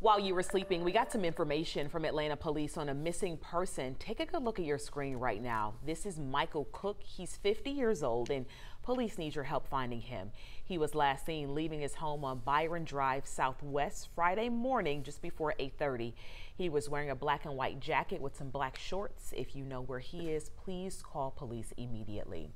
While you were sleeping, we got some information from Atlanta police on a missing person. Take a good look at your screen right now. This is Michael Cook. He's 50 years old and police need your help finding him. He was last seen leaving his home on Byron Drive Southwest Friday morning just before 8:30. He was wearing a black and white jacket with some black shorts. If you know where he is, please call police immediately.